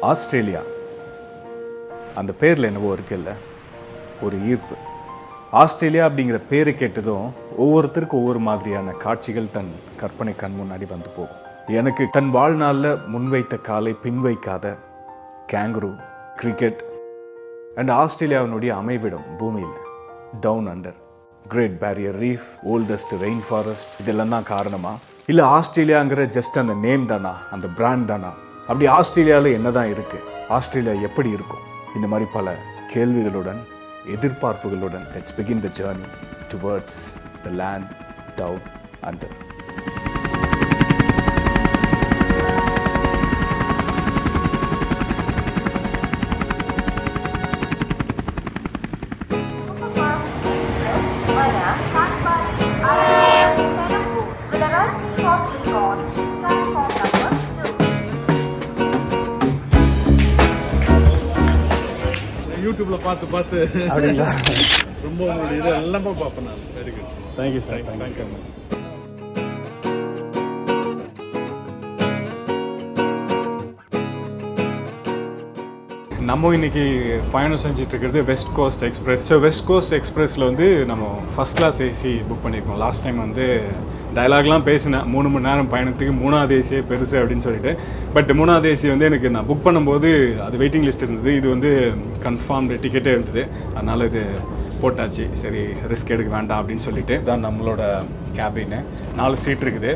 Australia. அந்த பேரில் என்னவோ இருக்குல்ல ஒரு ஈர்ப்பு. ஆஸ்திரேலியா அப்படிங்கிற பேரை கேட்டதும் ஒவ்வொருத்தருக்கும் ஒவ்வொரு மாதிரியான காட்சிகள் தன் கற்பனை கண் முன்னாடி வந்து போகும். எனக்கு தன் வாழ்நாளில் முன்வைத்த காலை பின் வைக்காத கேங்குரு கிரிக்கெட் அண்ட் ஆஸ்திரேலியாவினுடைய அமைவிடம் பூமியில். Down under great barrier reef oldest rainforest இதெல்லாம் தான் காரணமா? இல்லை ஆஸ்திரேலியாங்கிற ஜஸ்ட் அந்த நேம் தானா? அந்த பிராண்ட் தானா? அப்படி ஆஸ்திரேலியாவில் என்ன தான் இருக்குது ஆஸ்திரேலியா எப்படி இருக்கும்? இந்த மாதிரி பல கேள்விகளுடன் எதிர்பார்ப்புகளுடன் let's begin the journey towards the land down under யூடியூப்ல பார்த்து பார்த்து அப்படிங்களா? ரொம்ப உங்களுடைய இது எல்லாமே பார்ப்பேன் நான். Very good thank you sir thank you much நம்ம இன்னைக்கு பயணம் செஞ்சுட்டு இருக்கிறது west coast express so west coast எக்ஸ்பிரஸில் வந்து நம்ம ஃபஸ்ட் கிளாஸ் ஏசி புக் பண்ணியிருக்கோம் லாஸ்ட் டைம் வந்து டைலாக்லாம் பேசினேன். மூணு மணி நேரம் பயணத்துக்கு மூணாவது ஏசியே பெருசு அப்படின்னு சொல்லிட்டு. பட் மூணாவது ஏசி வந்து எனக்கு நான் புக் பண்ணும்போது அது வெயிட்டிங் லிஸ்ட் இருந்தது. இது வந்து கன்ஃபார்ம்டு டிக்கெட்டே இருந்தது. அதனால் இது போட்டாச்சு. சரி ரிஸ்க் எடுக்க வேண்டாம் அப்படின்னு சொல்லிட்டு. தான் நம்மளோட கேபின்னு நாலு சீட் இருக்குது.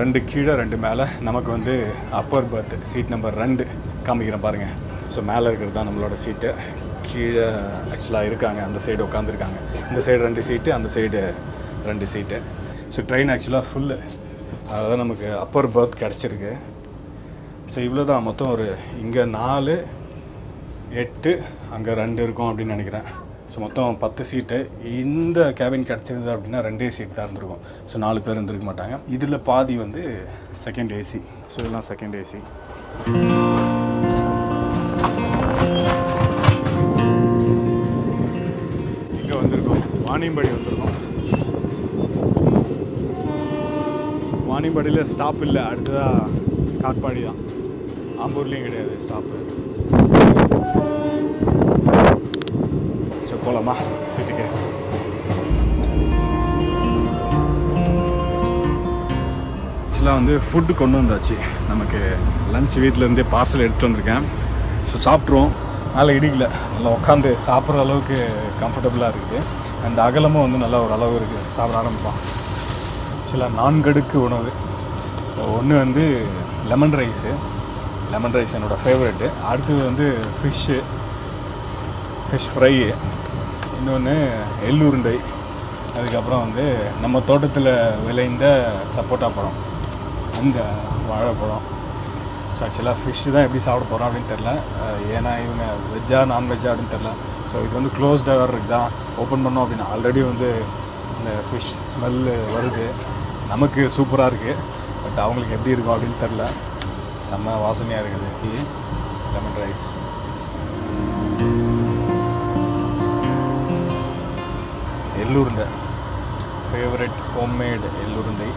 ரெண்டு கீழே ரெண்டு மேலே. நமக்கு வந்து அப்பர் பர்த் சீட் நம்பர் ரெண்டு காமிக்கிறேன் பாருங்கள் ஸோ மேலே இருக்கிறது தான் நம்மளோட சீட்டு கீழே ஆக்சுவலாக இருக்காங்க. அந்த சைடு உட்காந்துருக்காங்க இந்த சைடு ரெண்டு சீட்டு அந்த சைடு ரெண்டு சீட்டு ஸோ ட்ரெயின் ஆக்சுவலாக ஃபுல்லு அதாவது நமக்கு அப்பர் பர்த் கிடச்சிருக்கு. ஸோ இவ்வளோ தான் மொத்தம் ஒரு இங்கே நாலு எட்டு அங்கே ரெண்டு இருக்கும் அப்படின்னு நினைக்கிறேன். ஸோ மொத்தம் பத்து சீட்டு இந்த கேபின் கிடச்சிருந்தது அப்படின்னா ரெண்டே சீட் தான் இருந்திருக்கும். ஸோ நாலு பேர் இருந்திருக்க மாட்டாங்க. இதில் பாதி வந்து செகண்ட் ஏசி ஸோ இதெல்லாம் செகண்ட் ஏசி இங்கே வந்திருக்கோம். வாணியம்படி வந்திருக்கோம். வாணியம்பாடியில் ஸ்டாப் இல்லை. அடுத்ததாக காட்பாடி தான் ஆம்பூர்லேயும் கிடையாது ஸ்டாப்பு சரி போகலாமா சிட்டிக்கு. ஆக்சுவலாக வந்து ஃபுட்டு கொண்டு வந்தாச்சு. நமக்கு லஞ்ச் வீட்டிலேருந்தே பார்சல் எடுத்துகிட்டு வந்திருக்கேன். ஸோ சாப்பிட்ருவோம் நல்லா இடிக்கல. நல்லா உட்காந்து சாப்பிட்ற அளவுக்கு கம்ஃபர்டபுளாக இருக்குது. அண்ட் அகலமும் வந்து நல்லா ஒரு அளவு இருக்குது சாப்பிட ஆரம்பிப்பான் சில நான்கடுக்கு உணவு. ஸோ ஒன்று வந்து லெமன் ரைஸு லெமன் ரைஸ் என்னோடய ஃபேவரெட்டு அடுத்தது வந்து ஃபிஷ்ஷு ஃபிஷ் ஃப்ரை இன்னொன்று எள்ளுருண்டை. அதுக்கப்புறம் வந்து நம்ம தோட்டத்தில் விளைந்த சப்போட்டா பழம். அந்த வாழைப்பழம். ஸோ ஆக்சுவலாக ஃபிஷ்ஷு தான் எப்படி சாப்பிட போகிறோம் அப்படின்னு தெரில ஏன்னா இவங்க வெஜ்ஜா நான்வெஜ்ஜா அப்படின்னு தெரில ஸோ இது வந்து க்ளோஸ்டாக இருக்குதா ஓப்பன் பண்ணோம் அப்படின்னு ஆல்ரெடி வந்து இந்த ஃபிஷ் ஸ்மெல்லு வருது. நமக்கு சூப்பராக இருக்குது பட் அவங்களுக்கு எப்படி இருக்கும் அப்படின்னு தெரில செம்ம வாசனையாக இருக்குது. லெமன் ரைஸ் எள்ளுருண்டை. ஃபேவரட் ஹோம்மேடு எள்ளுருண்டை.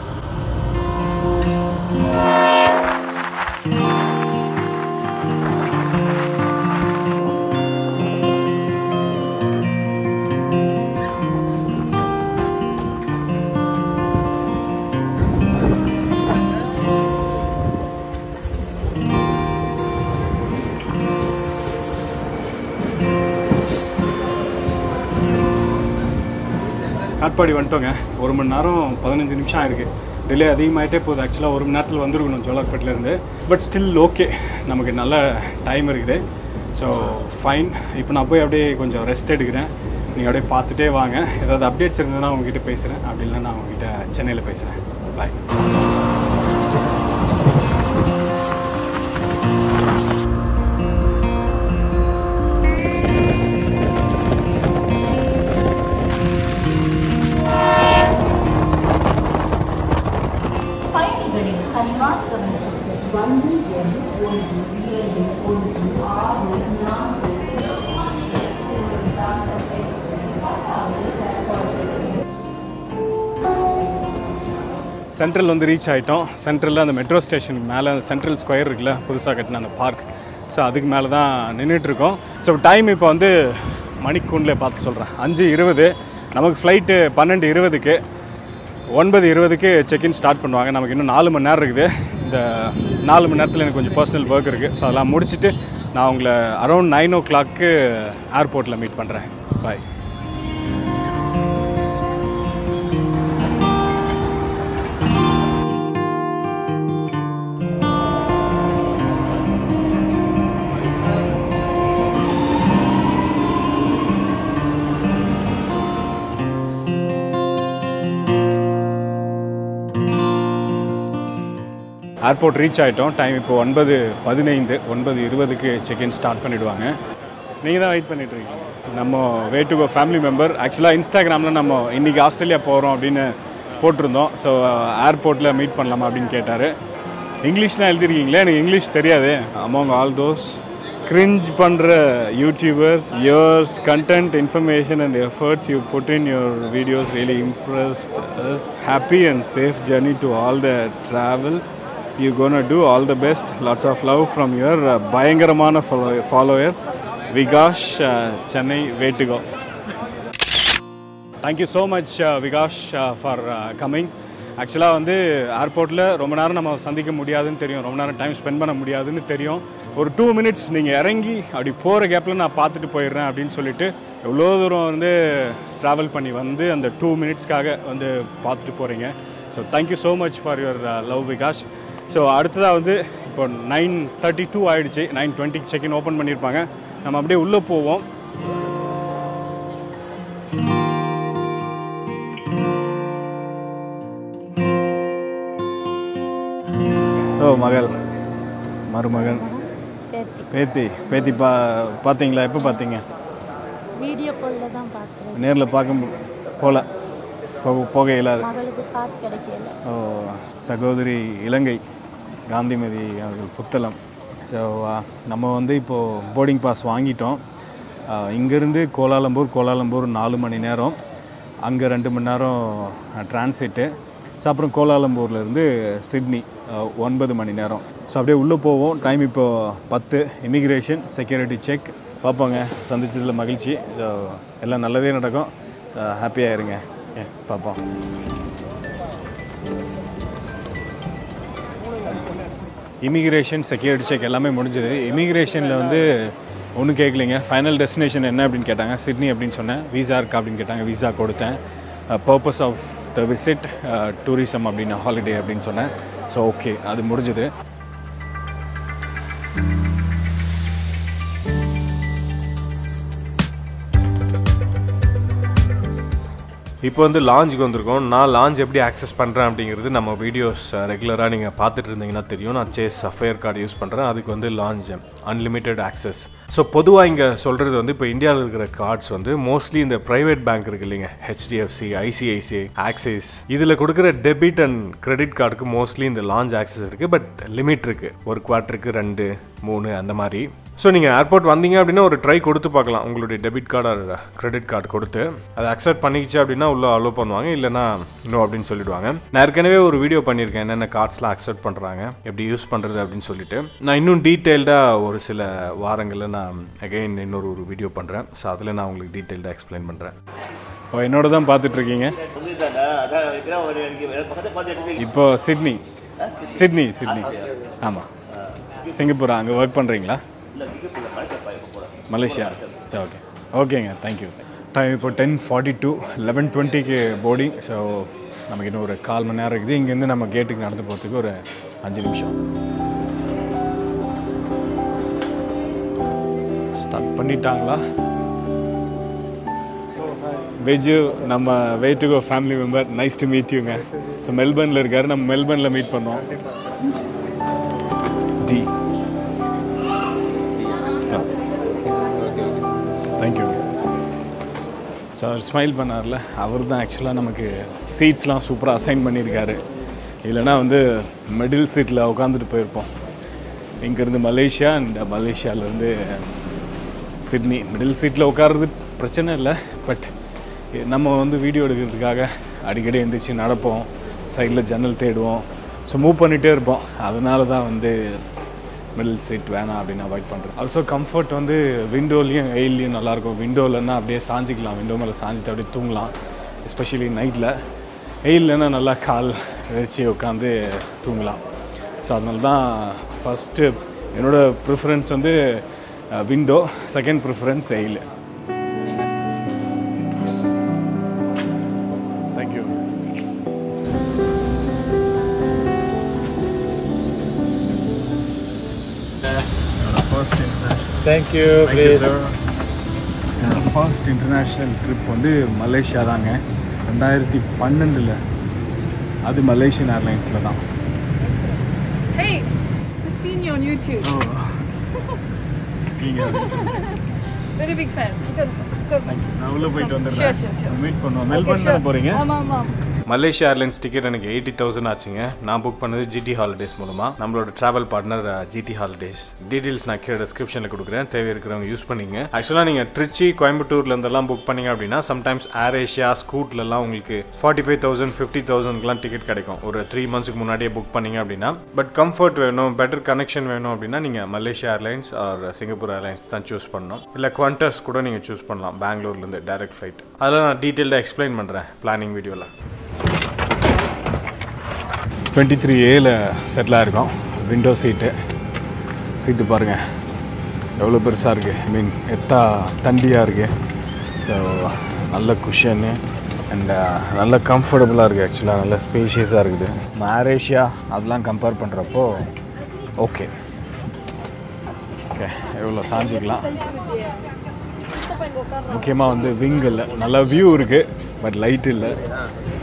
காட்பாடி வந்துட்டோங்க. ஒரு மணி நேரம் பதினஞ்சு நிமிஷம் ஆயிருக்கு. டிலே அதிகமாகிட்டே போகுது. ஆக்சுவலாக ஒரு மணி நேரத்தில் வந்துருக்கணும் ஜோலார்பேட்டிலேருந்து பட் ஸ்டில் ஓகே நமக்கு நல்ல டைம் இருக்குது. ஸோ ஃபைன் இப்போ நான் போய் அப்படியே கொஞ்சம் ரெஸ்ட் எடுக்கிறேன். நீங்கள் அப்படியே பார்த்துட்டே வாங்க. ஏதாவது அப்டேட்ஸ் இருந்ததுன்னா உங்ககிட்ட பேசுகிறேன் அப்படி இல்லைன்னா நான் உங்ககிட்ட சென்னையில் பேசுகிறேன் பாய் சென்ட்ரல் வந்து ரீச் ஆகிட்டோம் சென்ட்ரலில் அந்த மெட்ரோ ஸ்டேஷனுக்கு மேலே சென்ட்ரல் ஸ்கொயர் இருக்குல்ல புதுசாக கட்டின அந்த பார்க் ஸோ அதுக்கு மேலே தான் நின்றுட்டுருக்கோம் ஸோ டைம் இப்போ வந்து மணிக்கூண்டில் பார்த்து சொல்கிறேன் அஞ்சு இருபது. நமக்கு ஃப்ளைட்டு பன்னெண்டு இருபதுக்கு ஒன்பது இருபதுக்கு செக்இன் ஸ்டார்ட் பண்ணுவாங்க. நமக்கு இன்னும் நாலு மணி நேரம் இருக்குது. இந்த நாலு மணி நேரத்தில் எனக்கு கொஞ்சம் பர்சனல் ஒர்க் இருக்குது ஸோ அதெல்லாம் முடிச்சுட்டு நான் உங்களை அரௌண்ட் நைன் ஓ கிளாக்கு ஏர்போர்ட்டில் மீட் பண்ணுறேன் பாய் ஏர்போர்ட் ரீச் ஆகிட்டோம் டைம் இப்போ ஒன்பது பதினைந்து ஒன்பது இருபதுக்கு செக்இன் ஸ்டார்ட் பண்ணிவிடுவாங்க நீங்கள் தான் வெயிட் பண்ணிட்டு நம்ம way to go family member ஆக்சுவலாக இன்ஸ்டாகிராமில் நம்ம இன்றைக்கி ஆஸ்திரேலியா போகிறோம் அப்படின்னு போட்டிருந்தோம். ஸோ ஏர்போர்ட்டில் மீட் பண்ணலாமா அப்படின்னு கேட்டார். இங்கிலீஷ்லாம் எழுதிருக்கீங்களே? எனக்கு இங்கிலீஷ் தெரியாது. அமௌங் ஆல் தோஸ் கிரிஞ்ச் பண்ணுற YouTubers yours content information and efforts you put in your videos really impressed happy and safe safe to all the travel you gonna do all the best lots of love from your பயங்கரமான follow follower Vikash Chennai வேட்டுகோ thank you so much Vikash for coming ஆக்சுவலாக வந்து ஏர்போர்ட்டில் ரொம்ப நேரம் நம்ம சந்திக்க முடியாதுன்னு தெரியும். ரொம்ப நேரம் டைம் ஸ்பெண்ட் பண்ண முடியாதுன்னு தெரியும். ஒரு டூ மினிட்ஸ் நீங்கள் இறங்கி அப்படி போகிற கேப்பில் நான் பார்த்துட்டு போயிடுறேன் அப்படின்னு சொல்லிட்டு எவ்வளோ தூரம் வந்து ட்ராவல் பண்ணி வந்து அந்த டூ மினிட்ஸ்க்காக வந்து பார்த்துட்டு போகிறீங்க so thank you so much for your love Vikash so அடுத்ததாக வந்து இப்போ நைன் தேர்ட்டி டூ ஆகிடுச்சு நைன் டுவெண்ட்டிக்கு செக்இன் ஓப்பன் பண்ணியிருப்பாங்க நம்ம அப்படியே உள்ளே போவோம். ஓ மகள். மருமகன். பேத்தி. பேத்தி. பா பார்த்தீங்களா எப்போ பார்த்தீங்க வீடியோ காலில் தான் பார்க்குறேன் நேரில் பார்க்க போல. போக போக கிடைக்கல. ஓ சகோதரி இலங்கை. காந்திமதி அவர்கள் புத்தளம். ஸோ நம்ம வந்து இப்போது போர்டிங் பாஸ் வாங்கிட்டோம். இங்கேருந்து கோலாலம்பூர் கோலாலம்பூர் நாலு மணி நேரம். அங்கே ரெண்டு மணி நேரம் டிரான்சிட்டு ஸோ அப்புறம் கோலாலம்பூர்லேருந்து சிட்னி ஒன்பது மணி நேரம். ஸோ அப்படியே உள்ளே போவோம். டைம் இப்போ பத்து. இமிக்ரேஷன் செக்யூரிட்டி செக் பார்ப்போங்க. சந்திச்சதில் மகிழ்ச்சி. ஸோ எல்லாம் நல்லதே நடக்கும். ஹாப்பியாக இருங்க ஏ பார்ப்போம். இமிகிரேஷன் செக்யூரிட்டி செக் எல்லாமே முடிஞ்சது. இமிகிரேஷனில் வந்து ஒன்றும் கேட்கலைங்க ஃபைனல் டெஸ்டினேஷன் என்ன அப்படின்னு கேட்டாங்க. சிட்னி அப்படின்னு சொன்னேன். வீசா இருக்கா அப்படின்னு கேட்டாங்க. வீசா கொடுத்தேன். Purpose of the visit tourism அப்படின்னு ஹாலிடே அப்படின்னு சொன்னேன். ஸோ ஓகே அது முடிஞ்சது. இப்போ வந்து லாஞ்சுக்கு வந்திருக்கோம். நான் லாஞ்ச் எப்படி ஆக்சஸ் பண்ணுறேன் அப்படிங்கிறது நம்ம வீடியோஸ் ரெகுலராக நீங்கள் பார்த்துட்டு இருந்தீங்கன்னா தெரியும். நான் சேஸ் சஃபயர் கார்டு யூஸ் பண்ணுறேன் அதுக்கு வந்து லாஞ்ச் அன்லிமிட்டெட் ஆக்சஸ் ஸோ பொதுவாக இங்கே சொல்கிறது வந்து இப்போ இந்தியாவில் இருக்கிற கார்ட்ஸ் வந்து மோஸ்ட்லி இந்த ப்ரைவேட் பேங்க் இருக்கு இல்லைங்க. ஹெச்டிஎஃப்சி ஐசிஐசிஐ ஆக்சிஸ் இதில் கொடுக்குற டெபிட் அண்ட் கிரெடிட் கார்டுக்கு மோஸ்ட்லி இந்த லான்ச் ஆக்சஸ் இருக்குது பட் லிமிட் இருக்குது ஒரு குவார்ட்டருக்கு ரெண்டு மூணு அந்த மாதிரி. ஸோ நீங்கள் ஏர்போர்ட் வந்தீங்க அப்படின்னா ஒரு ட்ரை கொடுத்து பார்க்கலாம். உங்களுடைய debit card or credit card கொடுத்து. அதை அக்செப்ட் பண்ணிக்கிச்சு அப்படின்னா உள்ள அலோவ் பண்ணுவாங்க. இல்லைனா நோ அப்படின்னு சொல்லிடுவாங்க. நான் ஏற்கனவே ஒரு வீடியோ பண்ணியிருக்கேன். என்னென்ன கார்ட்ஸ்லாம் அக்செப்ட் பண்ணுறாங்க எப்படி யூஸ் பண்ணுறது அப்படின்னு சொல்லிட்டு. நான் இன்னும் டீட்டெயில்டாக ஒரு சில வாரங்களில் நான் அகைன் இன்னொரு ஒரு வீடியோ பண்ணுறேன் ஸோ அதில் நான் உங்களுக்கு டீட்டெயில்டாக எக்ஸ்பிளைன் பண்ணுறேன் இப்போ என்னோட தான் பார்த்துட்ருக்கீங்க? இப்போ சிட்னி. Sydney Sydney. ஆமாம் சிங்கப்பூர் அங்கே ஒர்க் பண்ணுறீங்களா மலேசியா. சரி ஓகே ஓகேங்க தேங்க்யூ டைம் இப்போ டென் ஃபார்ட்டி டூ லெவன் டுவெண்ட்டிக்கு போர்டிங் ஸோ நமக்கு இன்னும் ஒரு கால் மணி நேரம் இருக்குது. இங்கேருந்து நம்ம கேட்டுக்கு நடந்து போகிறதுக்கு ஒரு அஞ்சு நிமிஷம். பண்ணிட்டாங்களா? வெஜ்ஜு நம்ம way to go family member nice to meet யூங்க ஸோ மெல்பர்னில் இருக்காரு. நம்ம மெல்பர்னில் மீட் பண்ணோம். டி. தேங்க்யூ ஸோ அவர் ஸ்மைல் பண்ணார்ல. அவர் தான் ஆக்சுவலாக நமக்கு சீட்ஸ்லாம் சூப்பராக அசைன் பண்ணியிருக்காரு இல்லைன்னா வந்து மிடில் சீட்டில் உட்காந்துட்டு போயிருப்போம். இங்கேருந்து மலேசியா அண்ட் மலேசியாவிலேருந்து சிட்னி மிடில் சீட்டில் உட்கார்றது பிரச்சனை இல்லை பட் நம்ம வந்து வீடியோ எடுக்கிறதுக்காக அடிக்கடி எந்திரிச்சு நடப்போம். சைடில் ஜன்னல் தேடுவோம். ஸோ மூவ் பண்ணிகிட்டே இருப்போம். அதனால தான் வந்து மிடில் சீட் வேணாம் அப்படின்னு அவாய்ட் பண்ணுறேன் ஆல்சோ கம்ஃபர்ட் வந்து விண்டோலையும் வெயில்லையும் நல்லாயிருக்கும். விண்டோலன்னா அப்படியே சாஞ்சிக்கலாம். விண்டோ மேலே சாஞ்சிட்டு அப்படியே தூங்கலாம். எஸ்பெஷலி நைட்டில் வெயில்லனா நல்லா கால் வச்சு உட்காந்து தூங்கலாம். ஸோ அதனால தான் ஃபஸ்ட்டு என்னோடய ப்ரிஃபரன்ஸ் வந்து விண்டோ செகண்ட் ப்ரிஃபரன்ஸ் வெயில் thank you first international thank you என்னோட ஃபர்ஸ்ட் இன்டர்நேஷ்னல் ட்ரிப் வந்து மலேசியா தாங்க. ரெண்டாயிரத்தி பன்னெண்டில். அது மலேசியன் ஏர்லைன்ஸில் தான். Hey, I've seen you on YouTube. Good. நான் உள்ளே போயிட்டு வந்துடுறேன். மீட் பண்ணுவோம் மெல்பர்ன். தானே போகிறீங்க ஆமா ஆமா மலேசியா ஏர்லைன்ஸ் டிக்கெட் எனக்கு எயிட்டி தௌசண்ட் ஆச்சுங்க. நான் புக் பண்ணது ஜிடி ஹாலிடேஸ் மூலமாக நம்மளோட travel partner GT Holidays details நான் கீழே டிஸ்கிரிப்ஷனில் கொடுக்குறேன். தேவை இருக்கிறவங்க யூஸ் பண்ணிங்க ஆக்சுவலாக நீங்கள் திருச்சி கோயம்புத்தூர்ல இருந்தெல்லாம் புக் பண்ணீங்க அப்படின்னா சம்டைம்ஸ் ஏர் ஏஷியா ஸ்கூட்லலாம் உங்களுக்கு ஃபார்ட்டி ஃபைவ் தௌசண்ட் ஃபிஃப்டி தௌசண்ட்லாம் டிக்கெட் கிடைக்கும். ஒரு த்ரீ மந்த்ஸ்க்கு முன்னாடியே புக் பண்ணீங்க அப்படின்னா. பட் கம்ஃபர்ட் வேணும் பெட்டர் கனெக்ஷன் வேணும் அப்படின்னா நீங்கள் Malaysia Airlines or Singapore Airlines தான் சூஸ் பண்ணணும். இல்லை குவான்டஸ் கூட நீங்கள் சூஸ் பண்ணலாம். பெங்களூர்லேருந்து டைரக்ட் ஃப்ளைட் அதெல்லாம் நான் டீட்டெயில்டாக எக்ஸ்பிளைன் பண்ணுறேன் பிளானிங் வீடியோவில் டுவெண்ட்டி த்ரீ ஏல செட்டில் ஆயிருக்கோம். விண்டோ சீட்டு சீட்டு பாருங்கள் எவ்வளோ பெருசாக uh, இருக்குது ஐ மீன் எத்தா தண்டியாக இருக்குது ஸோ நல்ல குஷனு அண்ட் நல்ல கம்ஃபர்டபுளாக இருக்குது ஆக்சுவலாக நல்ல ஸ்பேஷியஸாக இருக்குது. மேரேஷியா அதெல்லாம் கம்பேர் பண்ணுறப்போ ஓகே ஓகே எவ்வளோ சாஞ்சிக்கலாம்? முக்கியமாக வந்து விங்கில் நல்ல வியூ இருக்குது பட் லைட் இல்லை.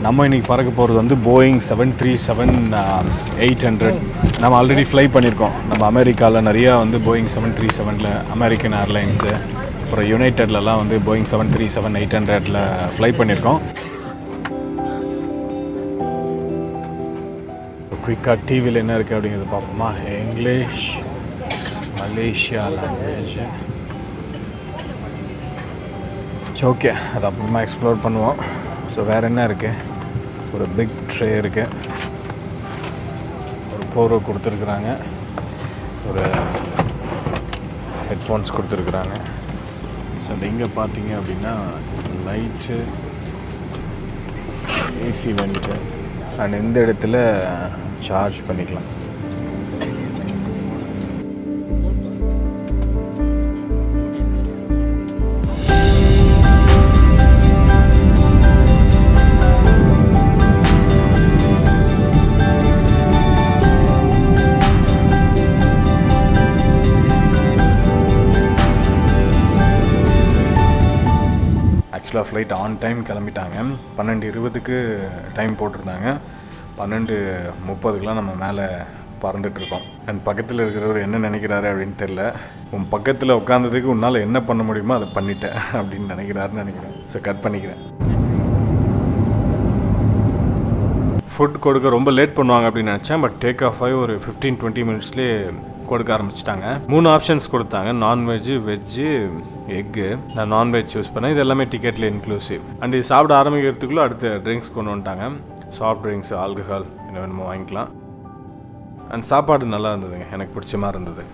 நம்ம இன்னைக்கு பறக்க போகிறது வந்து Boeing seven three seven eight hundred நம்ம ஆல்ரெடி ஃப்ளை பண்ணியிருக்கோம். நம்ம அமெரிக்காவில் நிறையா வந்து போயிங் செவன் த்ரீ செவனில் அமெரிக்கன் ஏர்லைன்ஸு அப்புறம் யுனைடெட்லலாம் வந்து Boeing seven three seven eight ஹண்ட்ரடில் ஃப்ளை பண்ணியிருக்கோம். குயிக்காக டிவியில் என்ன இருக்குது அப்படிங்கிறது பார்ப்போமா. இங்கிலீஷ் மலேசியா லாங்குவேஜ் சரி ஓகே அது அப்புறமா எக்ஸ்ப்ளோர் பண்ணுவோம். ஸோ வேறு என்ன இருக்குது ஒரு பிக் ட்ரே இருக்குது ஒரு போர்வை கொடுத்துருக்குறாங்க. ஒரு ஹெட்ஃபோன்ஸ் கொடுத்துருக்குறாங்க. ஸோ இங்கே பார்த்தீங்க அப்படின்னா லைட்டு ஏசி வெண்ட்டு அண்ட் இந்த இடத்துல சார்ஜ் பண்ணிக்கலாம். ஃப்ளைட் ஆன் டைம் கிளம்பிட்டாங்க. பன்னெண்டு இருபதுக்கு டைம் போட்டிருந்தாங்க. பன்னெண்டு முப்பதுக்கெலாம் நம்ம மேலே பறந்துட்டுருக்கோம். அண்ட் பக்கத்தில் இருக்கிறவர் என்ன நினைக்கிறாரு அப்படின்னு தெரில உன் பக்கத்தில் உட்காந்ததுக்கு உன்னால் என்ன பண்ண முடியுமோ அதை பண்ணிட்டேன் அப்படின்னு நினைக்கிறாருன்னு நினைக்கிறேன். ஸோ கட் பண்ணிக்கிறேன். ஃபுட் கொடுக்க ரொம்ப லேட் பண்ணுவாங்க அப்படின்னு நினச்சேன் பட் டேக் ஆஃப் ஆகி ஒரு ஃபிஃப்டீன் டுவெண்ட்டி மினிட்ஸ்லேயே கொடுக்க ஆரம்பிச்சிட்டாங்க. மூணு ஆப்ஷன்ஸ் கொடுத்தாங்க. நான்வெஜ்ஜு வெஜ்ஜு எக்கு நான் நான்வெஜ் சூஸ் பண்ணேன். இது எல்லாமே டிக்கெட்டில் இன்க்ளூசிவ் அண்ட் இது சாப்பிட ஆரம்பிக்கிறதுக்குள்ளே அடுத்த ட்ரிங்க்ஸ் கொண்டு வந்துட்டாங்க. சாஃப்ட் ட்ரிங்க்ஸ் ஆல்கஹால் என்ன வேணுமோ வாங்கிக்கலாம். அண்ட் சாப்பாடு நல்லா இருந்ததுங்க. எனக்கு பிடிச்ச மாதிரி இருந்தது.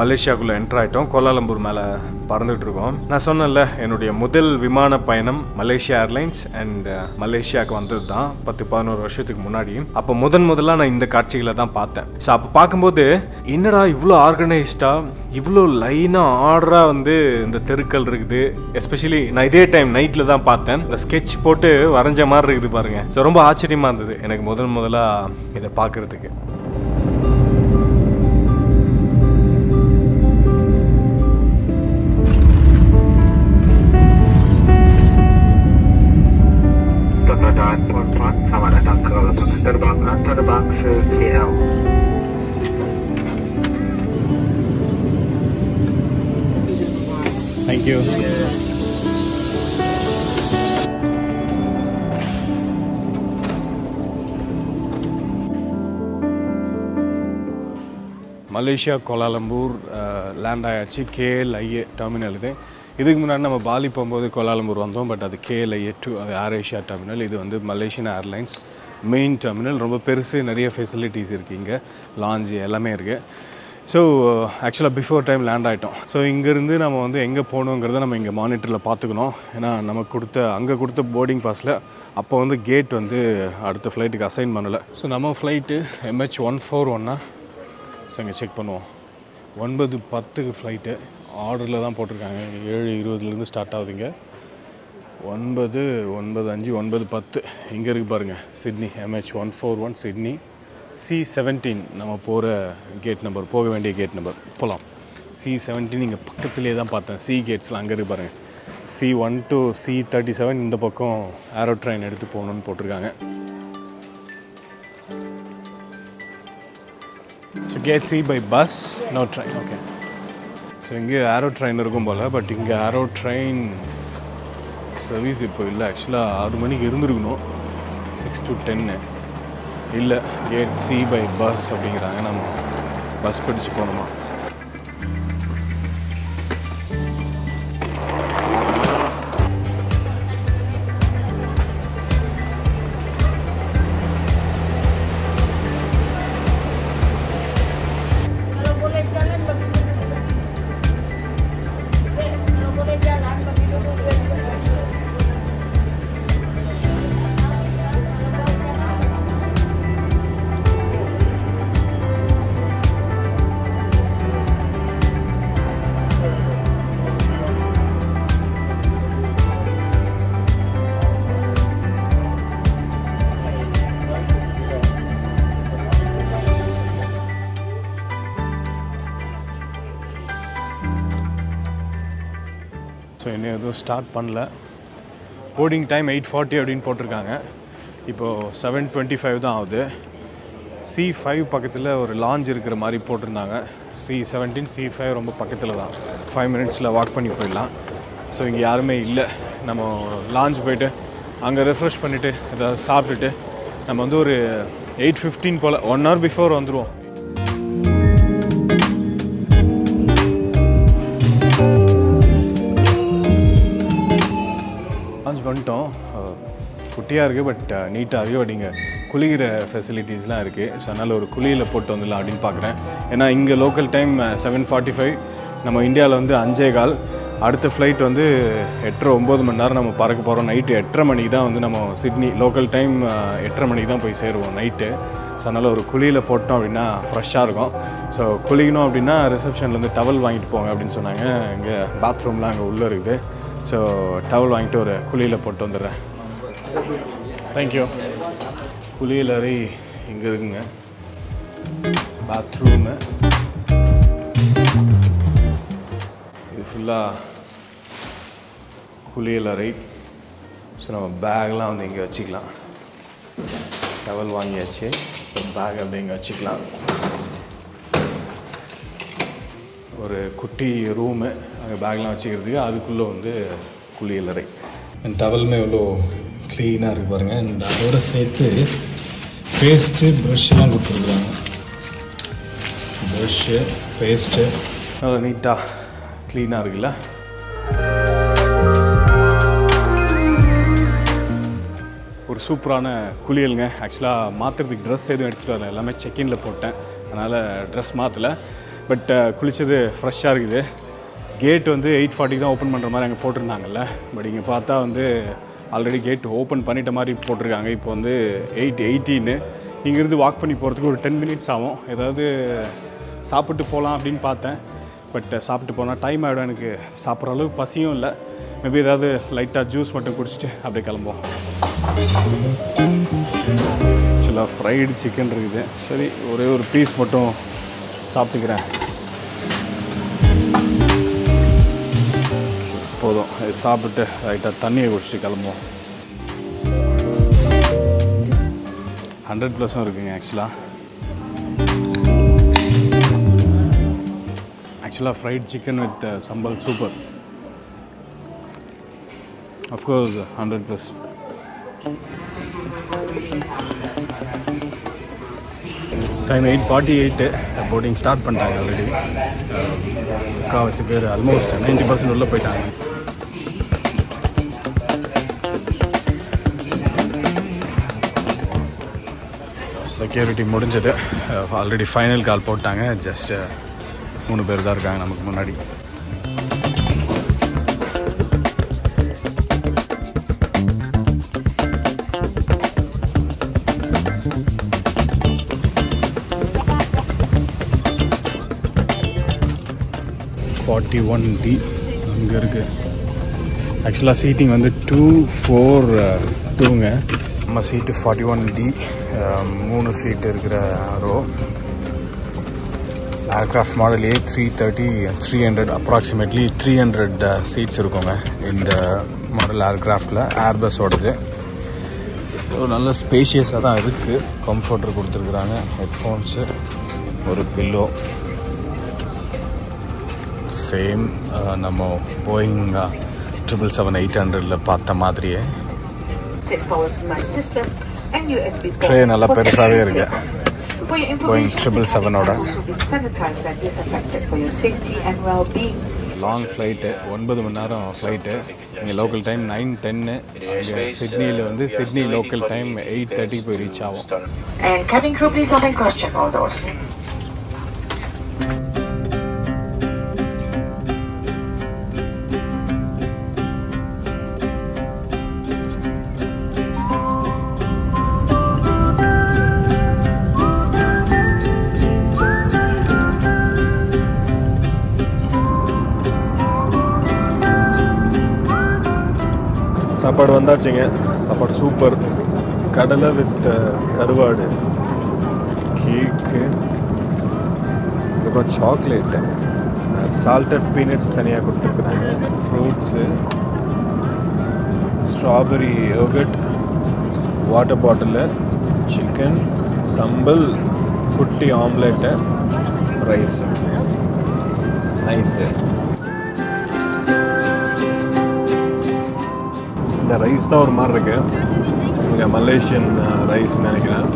மலேசியாக்குள்ளே என்டர் ஆகிட்டோம் கோலாலம்பூர் மேலே பறந்துட்டு இருக்கோம். நான் சொன்னேன்ல என்னுடைய முதல் விமான பயணம் மலேசியா ஏர்லைன்ஸ் அண்ட் uh, மலேசியாவுக்கு வந்தது தான் பத்து பதினோரு வருஷத்துக்கு முன்னாடி அப்போ முதன் முதலாக நான் இந்த காட்சிகளை தான் பார்த்தேன். ஸோ அப்போ பார்க்கும்போது என்னடா இவ்வளோ ஆர்கனைஸ்டாக இவ்வளோ லைனாக ஆர்டராக வந்து இந்த தெருக்கள் இருக்குது. எஸ்பெஷலி நான் இதே டைம் நைட்டில் தான் பார்த்தேன். இந்த ஸ்கெட்ச் போட்டு வரைஞ்ச மாதிரி இருக்குது பாருங்க. ஸோ ரொம்ப ஆச்சரியமாக இருந்தது எனக்கு முதன் முதலாக இதை பார்க்குறதுக்கு. Thank you Malaysia Kuala Lumpur land ஆயாச்சு. கேஎல்ஐஏ டெர்மினல் இது. இதுக்கு முன்னாடி நம்ம பாலி போகும்போது கோலாலம்பூர் வந்தோம். பட் அது கேஎல்ஐஏ டூ அது ஏர் ஏஷியா டெர்மினல் இது வந்து மலேசியன் ஏர்லைன்ஸ் மெயின் டெர்மினல் ரொம்ப பெருசு நிறைய ஃபெசிலிட்டிஸ் இருக்குது இங்கே. லான்ச் எல்லாமே இருக்குது ஸோ uh, ஆக்சுவலாக பிஃபோர் டைம் லேண்ட் ஆகிட்டோம் ஸோ இங்கேருந்து நம்ம வந்து எங்கே போகணுங்கிறத நம்ம இங்கே மானிட்டரில் பார்த்துக்கணும். ஏன்னா நமக்கு கொடுத்த அங்கே கொடுத்த போர்டிங் பாஸில் அப்போ வந்து கேட் வந்து அடுத்த ஃப்ளைட்டுக்கு அசைன் பண்ணலை. ஸோ நம்ம ஃப்ளைட்டு எம்ஹெச் ஒன் ஃபோர் ஒன்னா ஸோ இங்கே செக் பண்ணுவோம். ஒன்பது பத்துக்கு ஃப்ளைட்டு ஆர்டரில் தான் போட்டிருக்காங்க. ஏழு இருபதுலேருந்து ஸ்டார்ட் ஆகுதுங்க. ஒன்பது ஒன்பது அஞ்சு ஒன்பது பத்து. இங்கே இருக்கு பாருங்கள் Sydney MH one four one Sydney C seventeen நம்ம போகிற கேட் நம்பர் போக வேண்டிய கேட் நம்பர் போகலாம் சி செவன்டீன் இங்கே பக்கத்துலேயே தான் பார்த்தேன். சி கேட்ஸ்லாம் அங்கே இருக்கு பாருங்கள் C one to C thirty seven இந்த பக்கம் ஏரோ ட்ரெயின் எடுத்து போகணுன்னு போட்டிருக்காங்க. So gate C by bus no train okay so இங்கே ஏரோ ட்ரெயின் இருக்கும் போல் பட் இங்கே ஏரோ ட்ரெயின் சர்வீஸ் இப்போ இல்லை. ஆக்சுவலாக ஆறு மணிக்கு இருந்திருக்கணும். சிக்ஸ் டு டென்னு இல்லை கேட் சி பை பஸ் அப்படிங்கிறாங்க. நம்ம பஸ் பிடிச்சு போகணுமா? ஸ்டார்ட் பண்ணல. போர்டிங் டைம் எயிட் ஃபார்ட்டி அப்படின்னு போட்டிருக்காங்க. இப்போது செவன் டுவெண்ட்டி ஃபைவ் தான் ஆகுது. சி ஃபைவ் பக்கத்தில் ஒரு லாஞ்ச் இருக்கிற மாதிரி போட்டிருந்தாங்க. சி செவன்டீன் சி ஃபைவ் ரொம்ப பக்கத்தில் தான். ஃபைவ் மினிட்ஸில் வாக் பண்ணி போயிடலாம். ஸோ இங்கே யாருமே இல்லை. நம்ம லாஞ்ச் போயிட்டு அங்கே ரெஃப்ரெஷ் பண்ணிவிட்டு ஏதாவது சாப்பிட்டுட்டு நம்ம வந்து ஒரு எயிட் ஃபிஃப்டீன் போல் ஒன் ஹவர் பிஃபோர் வந்துடுவோம் வந்துட்டோம் குட்டியாக இருக்குது பட் நீட்டாக இருக்குது பட் இங்கே குளிக்கிற ஃபெசிலிட்டிஸ்லாம் இருக்குது ஸோ அதனால் ஒரு குளியில் போட்டு வந்துடலாம் அப்படின்னு பார்க்குறேன் ஏன்னா இங்கே local time seven forty five நம்ம இந்தியாவில் வந்து அஞ்சே கால். அடுத்த ஃப்ளைட் வந்து எட்டரை ஒம்பது மணி நேரம் நம்ம பறக்க போகிறோம் நைட்டு எட்டரை மணிக்கு தான் வந்து நம்ம சிட்னி லோக்கல் டைம் எட்டரை மணிக்கு தான் போய் சேருவோம் நைட்டு ஸோ அதனால் ஒரு குழியில் போட்டோம் அப்படின்னா ஃப்ரெஷ்ஷாக இருக்கும். ஸோ குளிக்கணும் அப்படின்னா ரிசப்ஷன்லேருந்து டவல் வாங்கிட்டு போங்க அப்படின்னு சொன்னாங்க. இங்கே பாத்ரூம்லாம் அங்கே உள்ளே இருக்குது. ஸோ டவல் வாங்கிட்டு ஒரு குழியில் போட்டு வந்துடுறேன். தேங்க்யூ குளியல் அறை இங்கே இருக்குங்க. பாத்ரூமு இது ஃபுல்லாக குளியல் அறை. ஸோ நம்ம பேக்லாம் வந்து இங்கே வச்சுக்கலாம். டவல் வாங்கியாச்சு. ஸோ பேக் அப்படியே இங்கே வச்சுக்கலாம். ஒரு குட்டி ரூமு அங்கே பேக்லாம் வச்சுக்கிறதுக்கு அதுக்குள்ளே வந்து குளியலறை டவலுமே எவ்வளோ க்ளீனாக இருக்குது பாருங்கள் அண்ட் அதோட சேர்த்து பேஸ்ட்டு ப்ரஷ்லாம் கொடுத்துருக்குறாங்க ப்ரஷ்ஷு பேஸ்ட்டு நல்லா நீட்டாக க்ளீனாக இருக்குல்ல? ஒரு சூப்பரான குளியலுங்க. ஆக்சுவலாக மாற்றுறதுக்கு ட்ரெஸ் எதுவும் எடுத்துகிட்டு வரல. எல்லாமே செக்இனில் போட்டேன். அதனால் ட்ரெஸ் மாற்றலை பட் குளித்தது ஃப்ரெஷ்ஷாக இருக்குது. கேட் வந்து எயிட் ஃபார்ட்டிக்கு தான் ஓப்பன் பண்ணுற மாதிரி அங்கே போட்டிருந்தாங்கல்ல. பட் இங்கே பார்த்தா வந்து ஆல்ரெடி கேட் ஓப்பன் பண்ணிட்ட மாதிரி போட்டிருக்காங்க. இப்போ வந்து எயிட் எயிட்டின்னு இங்கேருந்து வாக் பண்ணி போகிறதுக்கு ஒரு டென் மினிட்ஸ் ஆகும். ஏதாவது சாப்பிட்டு போகலாம் அப்படின்னு பார்த்தேன். பட் சாப்பிட்டு போனால் டைம் ஆகிடும் எனக்கு. சாப்பிட்ற அளவுக்கு பசியும் இல்லை. மேபி ஏதாவது லைட்டாக ஜூஸ் மட்டும் குடிச்சிட்டு அப்படியே கிளம்புவோம். ஆக்சுவலாக ஃப்ரைடு சிக்கன் இருக்குது. சரி ஒரே ஒரு பீஸ் மட்டும் சாப்பிட்டுக்கிறேன். போதும் சாப்பிட்டு ரைட்டாக தண்ணியை குடிச்சிட்டு கிளம்புவோம். ஹண்ட்ரட் ப்ளஸும் இருக்குங்க ஆக்சுவலாக ஆக்சுவலாக fried chicken with sambal super of course hundred plus time eight forty eight boarding start பண்ணிட்டாங்க ஆல்ரெடி முக்காவாசி பேர் ஆல்மோஸ்ட் நைன்டி பர்சன்ட் உள்ளே போயிட்டாங்க. செக்யூரிட்டி முடிஞ்சது. ஆல்ரெடி ஃபைனல் கால் போட்டாங்க. ஜஸ்ட்டு uh, மூணு பேர் தான் இருக்காங்க நமக்கு முன்னாடி. ஃபார்ட்டி ஒன் டி அங்கே இருக்குது ஆக்சுவலாக சீட்டிங் வந்து டூ ஃபோர் டூங்க நம்ம சீட்டு ஃபார்ட்டி ஒன் டி மூணு சீட் இருக்கிற row aircraft model A three thirty three hundred approximately three hundred seats இருக்குங்க இந்த மாடல் ஏர்க்ராஃப்டில் ஏர்பஸோடது ஒரு நல்ல ஸ்பேஷியஸாக தான் இருக்குது கம்ஃபர்டர் கொடுத்துருக்குறாங்க. ஹெட்ஃபோன்ஸு ஒரு பில்லோ சேம் நம்ம போயிங் ட்ரிபிள் செவன் எயிட் ஹண்ட்ரடில் பார்த்த மாதிரியே. Set powers from my system and USB port. Tray நல்லா பெருசாகவே இருக்கு. For your Boeing information, 777 ஓட. also been sanitized and disinfected for your safety and well-being. Long flight ஒன்பது மணி நேரம் ஃப்ளைட்டு இங்கே லோக்கல் டைம் நைன் டென்னு இங்கே சிட்னியில் வந்து Sydney local time eight thirty போய் ரீச் ஆகும். சாப்பாடு வந்தாச்சுங்க. சாப்பாடு சூப்பர் கடலை வித் கருவாடு. கேக்கு. அப்புறம் சாக்லேட்டு சால்டட் பீனட்ஸ் தனியாக கொடுத்துருக்குறாங்க. Fruits strawberry yogurt water bottle chicken sambal குட்டி ஆம்லேட்டு ரைஸு நைஸு இந்த ரைஸ் தான் ஒரு மாதிரி இருக்குது இங்கே மலேசியன் uh, ரைஸ்னு நினைக்கிறேன்.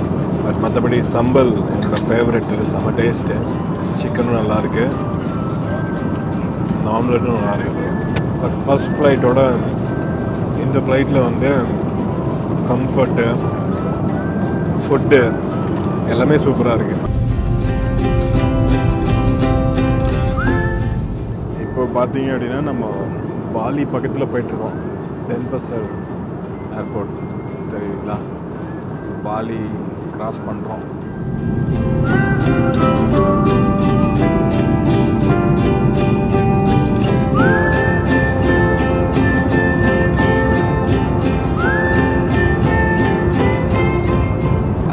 பட் மற்றபடி சம்பல் என்னோட ஃபேவரெட் செம்ம டேஸ்ட்டு சிக்கனும் நல்லாயிருக்கு இந்த ஆம்லெட்டும் நல்லாயிருக்கு பட் ஃபஸ்ட் ஃப்ளைட்டோட இந்த ஃப்ளைட்டில் வந்து கம்ஃபர்ட்டு ஃபுட்டு எல்லாமே சூப்பராக இருக்குது இப்போ பார்த்தீங்க அப்படின்னா நம்ம பாலி பக்கத்தில் போயிட்டுருக்கோம் டென்பசர் ஏர்போர்ட் தெரியுங்களா ஸோ பாலி கிராஸ் பண்ணுறோம்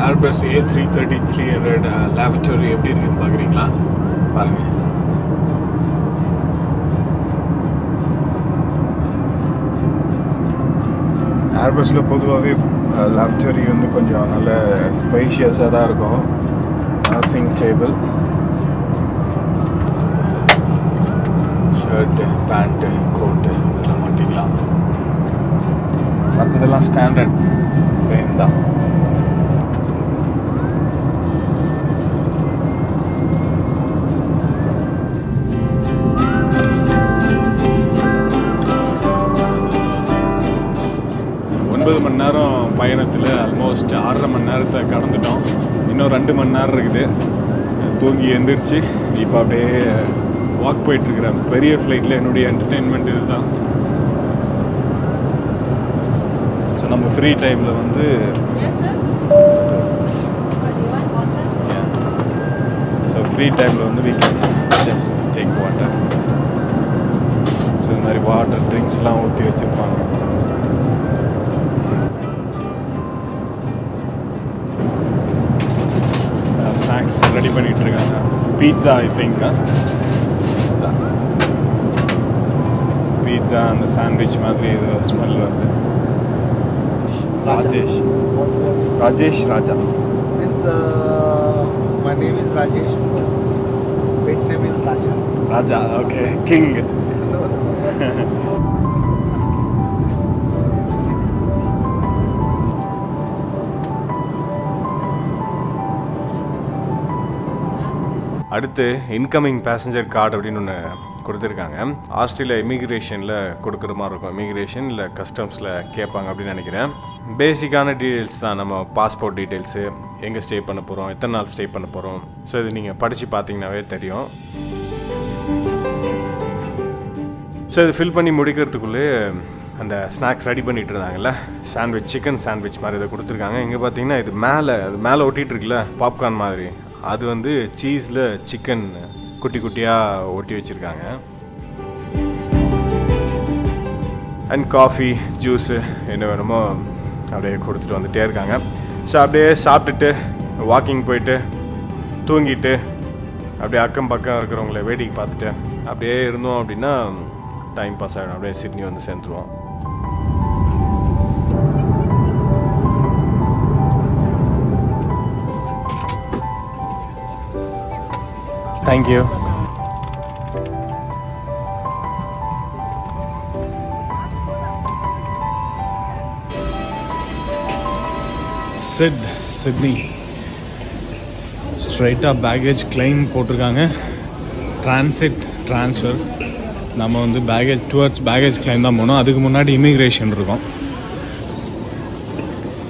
Airbus A three thirty three hundred laboratory எப்படி இருக்குன்னு பார்க்குறீங்களா பாருங்கள் பஸ்ஸில் பொதுவாகவே லேப்டரி வந்து கொஞ்சம் நல்ல ஸ்பைஷியஸாக தான் இருக்கும். Nursing table shirt pant coat இதெல்லாம் மாட்டிக்கலாம். மற்றதெல்லாம் ஸ்டாண்டர்ட் சேம் தான். ஆறரை மணி நேரத்தை கடந்துட்டோம். இன்னும் ரெண்டு மணி நேரம் இருக்குது. தூங்கி எந்திரிச்சு இப்போ அப்படியே வாக் போயிட்டுருக்கிறேன். பெரிய ஃப்ளைட்டில் என்னுடைய என்டர்டெயின்மெண்ட் இதுதான். ஸோ நம்ம ஃப்ரீ டைமில் வந்து? ஸோ ஃப்ரீ டைமில் வந்து we can just take water so இந்த மாதிரி வாட்டர் ட்ரிங்க்ஸ்லாம் ஊற்றி வச்சுருப்பாங்க. ஸ்நாக்ஸ் ரெடி பண்ணிட்டு இருக்காங்க pizza I think pizza pizza அந்த சாண்ட்விச் மாதிரி இது ஸ்மெல் வருது. Rajesh. Rajesh Raja. Uh, my name is Rajesh. Pet name is Raja. Raja okay king அடுத்து இன்கமிங் பேசஞ்சர் கார்டு அப்படின்னு ஒன்று கொடுத்துருக்காங்க. ஆஸ்திரேலியா இமிக்ரேஷனில் கொடுக்குற மாதிரி இருக்கும். இமிக்ரேஷன் இல்லை கஸ்டம்ஸில் கேட்பாங்க அப்படின்னு நினைக்கிறேன். பேசிக்கான டீட்டெயில்ஸ் தான். நம்ம பாஸ்போர்ட் டீட்டெயில்ஸு எங்கே ஸ்டே பண்ண போகிறோம் எத்தனை நாள் ஸ்டே பண்ண போகிறோம் ஸோ இது நீங்கள் படித்து பார்த்தீங்கன்னாவே தெரியும். ஸோ இது ஃபில் பண்ணி முடிக்கிறதுக்குள்ளே அந்த ஸ்நாக்ஸ் ரெடி பண்ணிட்டு இருந்தாங்கல்ல. சாண்ட்விச் சிக்கன் சாண்ட்விச் மாதிரி இதை கொடுத்துருக்காங்க. இங்கே பார்த்தீங்கன்னா இது மேலே அது மேலே ஒட்டிகிட்டு இருக்குல்ல பாப்கார்ன் மாதிரி. அது வந்து சீஸில் சிக்கன் குட்டி குட்டியாக ஒட்டி வச்சுருக்காங்க. அண்ட் காஃபி ஜூஸு என்ன வேணுமோ அப்படியே கொடுத்துட்டு வந்துட்டே இருக்காங்க. ஸோ அப்படியே சாப்பிட்டுட்டு வாக்கிங் போயிட்டு தூங்கிட்டு அப்படியே அக்கம் பக்கம் இருக்கிறவங்கள வேடிக்கை பார்த்துட்டு அப்படியே இருந்தோம் அப்படின்னா டைம் பாஸ் ஆகிடும் அப்படியே சிட்னி வந்து சேர்ந்துருவோம். தேங்க்யூ சிட் சிட்னி ஸ்ட்ரைட்டாக பேகேஜ் கிளைம் போட்டிருக்காங்க. டிரான்சிட் ட்ரான்ஸ்ஃபர் நம்ம வந்து பேகேஜ் டுவர்ட்ஸ் பேகேஜ் கிளைம் தான் போனோம். அதுக்கு முன்னாடி இமிக்ரேஷன் இருக்கும்.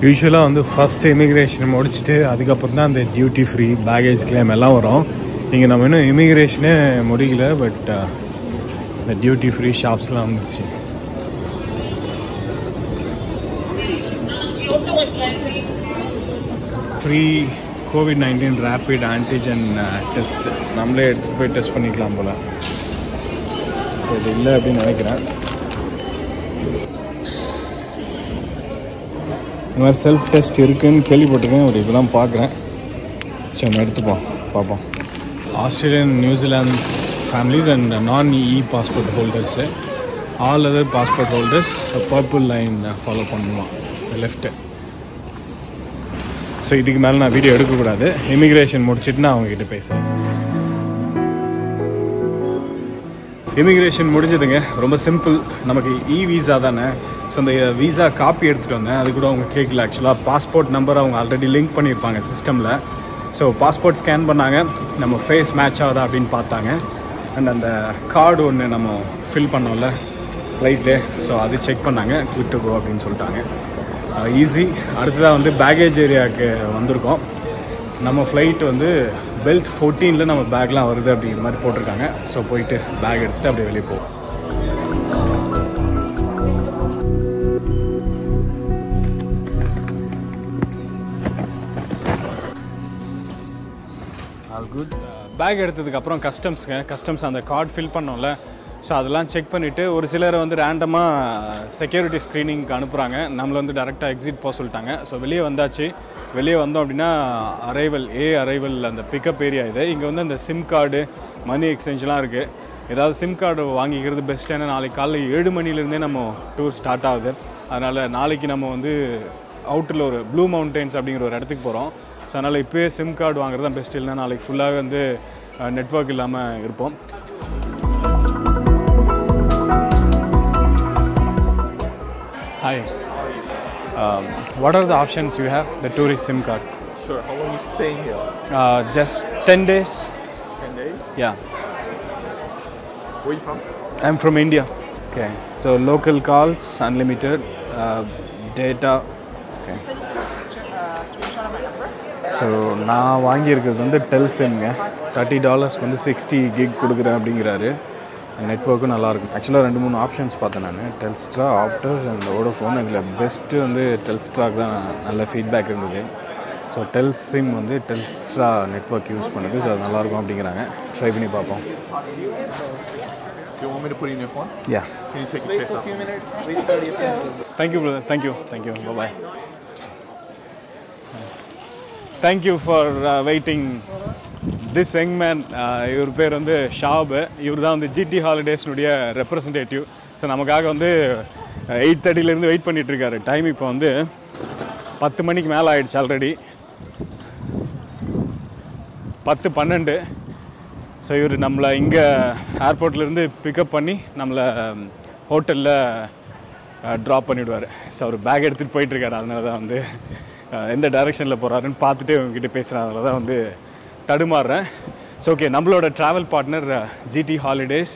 யூஸ்வலாக வந்து ஃபர்ஸ்ட் இமிக்ரேஷன் முடிச்சுட்டு அதுக்கப்புறம் தான் அந்த டியூட்டி ஃப்ரீ பேகேஜ் கிளைம் எல்லாம் வரும். இங்கே நம்ம இன்னும் இமிக்ரேஷனே முடியல பட் uh, இந்த டியூட்டி ஃப்ரீ ஷாப்ஸ்லாம் வந்துச்சு. Free COVID nineteen rapid antigen test நம்மளே எடுத்துகிட்டு போய் டெஸ்ட் பண்ணிக்கலாம் போல். இது இல்லை அப்படின்னு நினைக்கிறேன். இந்த மாதிரி செல்ஃப் டெஸ்ட் இருக்குதுன்னு கேள்விப்பட்டிருக்கேன் ஒரு இதெல்லாம் பார்க்குறேன். சரி நம்ம எடுத்துப்போம். பார்ப்போம். ஆஸ்திரேலியன் நியூசிலாந்து ஃபேமிலிஸ் அண்ட் நான் e passport holders all other passport holders purple line follow பண்ணுவோம் லெஃப்ட்டு ஸோ இதுக்கு மேலே நான் வீடியோ எடுக்கக்கூடாது. இமிக்ரேஷன் முடிச்சுட்டு நான் அவங்ககிட்ட பேசுகிறேன் இமிக்ரேஷன் முடிஞ்சதுங்க. ரொம்ப சிம்பிள் நமக்கு இ விசா தானே? ஸோ அந்த விசா காப்பி எடுத்துகிட்டு வந்தேன். அது கூட அவங்க கேட்கல ஆக்சுவலாக பாஸ்போர்ட் நம்பர் அவங்க ஆல்ரெடி லிங்க் பண்ணியிருப்பாங்க சிஸ்டமில் ஸோ பாஸ்போர்ட் ஸ்கேன் பண்ணாங்க. நம்ம ஃபேஸ் மேட்ச் ஆகுதா அப்படின்னு பார்த்தாங்க. அண்ட் அந்த கார்டு ஒன்று நம்ம ஃபில் பண்ணோம்ல ஃப்ளைட்லே ஸோ அது செக் பண்ணாங்க. குவிட் கோ அப்படின்னு சொல்லிட்டாங்க. Uh, ஈஸி அடுத்ததாக வந்து பேகேஜ் ஏரியாவுக்கு வந்திருக்கோம். நம்ம ஃப்ளைட் வந்து பெல்ட் ஃபோர்டீனில் நம்ம பேக்லாம் வருது அப்படிங்கிற மாதிரி போட்டிருக்காங்க. ஸோ போயிட்டு பேக் எடுத்துகிட்டு அப்படியே வெளியே போவோம். பேக் எடுத்ததுக்கப்புறம் கஸ்டம்ஸுங்க கஸ்டம்ஸ் அந்த கார்டு ஃபில் பண்ணோம்ல. ஸோ அதெல்லாம் செக் பண்ணிவிட்டு ஒரு சிலரை வந்து ரேண்டமாக செக்யூரிட்டி ஸ்க்ரீனிங்க்கு அனுப்புகிறாங்க நம்மளை வந்து டேரெக்டாக எக்ஸிட் போக சொல்லிட்டாங்க. ஸோ வெளியே வந்தாச்சு. வெளியே வந்தோம் அப்படின்னா அரைவல் ஏ அரைவல் அந்த பிக்கப் ஏரியா இது. இங்கே வந்து அந்த சிம் கார்டு மணி எக்ஸ்சேஞ்செலாம் இருக்குது ஏதாவது சிம் கார்டு வாங்கிக்கிறது பெஸ்ட் ஏன்னா நாளைக்கு காலைல ஏழு மணிலேருந்தே நம்ம டூர் ஸ்டார்ட் ஆகுது. அதனால் நாளைக்கு நம்ம வந்து அவுட்டரில் ஒரு ப்ளூ மவுண்டன்ஸ் அப்படிங்கிற ஒரு இடத்துக்கு போகிறோம் ஸோ அதனால் இப்போயே சிம் கார்டு வாங்குறது தான் பெஸ்ட் இல்லைன்னா நாளைக்கு ஃபுல்லாகவே வந்து நெட்ஒர்க் இல்லாமல் இருப்போம் hi what are the options you have the tourist sim card Sure. How long you staying here? Just ten days 10 days. Yeah Where you from? I'm from India. Okay. So local calls, unlimited uh, data. Okay. So நான் வாங்கியிருக்கிறது வந்து del சிம்ங்க thirty டாலர்ஸ்க்கு வந்து sixty kick கொடுக்குறேன் அப்படிங்கிறாரு. நெட்ஒர்க்கும் நல்லாயிருக்கும். ஆக்சுவலாக ரெண்டு மூணு ஆப்ஷன்ஸ் பார்த்தேன் நான். டெல்ஸ்ட்ரா ஆப்டர்ஸ் அண்ட் ஓடோஃபோன் இதில் பெஸ்ட்டு வந்து டெல்ஸ்ட்ராக்கு தான் நல்ல ஃபீட்பேக் இருந்தது. ஸோ டெல் சிம் வந்து டெல்ஸ்ட்ரா நெட்ஒர்க் யூஸ் பண்ணுது. ஸோ அது நல்லாயிருக்கும் அப்படிங்கிறாங்க. ட்ரை பண்ணி பார்ப்போம். Do you want me to put in your phone? Yeah Can you take your face off? Thank you brother thank you thank you bye thank you for waiting this young man இவர் பேர் வந்து ஷாபு. இவர் தான் வந்து GT ஹாலிடேஸ்னுடைய representative so நமக்காக வந்து uh, eight தேர்ட்டிலேருந்து wait பண்ணிகிட்ருக்காரு டைம் இப்போ வந்து பத்து மணிக்கு மேலே ஆயிடுச்சு ஆல்ரெடி பத்து பன்னெண்டு. ஸோ இவர் நம்மளை இங்கே ஏர்போர்ட்லேருந்து பிக்கப் பண்ணி நம்மளை ஹோட்டலில் um, ட்ராப் uh, பண்ணிவிடுவார் ஸோ அவர் பேக் எடுத்துகிட்டு போயிட்டுருக்காரு. அதனால தான் வந்து எந்த டைரெக்ஷனில் போகிறாருன்னு பார்த்துட்டே உங்ககிட்ட பேசுகிறேன் தான் வந்து தடுமாறுறேன். ஸோ ஓகே நம்மளோட ட்ராவல் பார்ட்னர் ஜிடி ஹாலிடேஸ்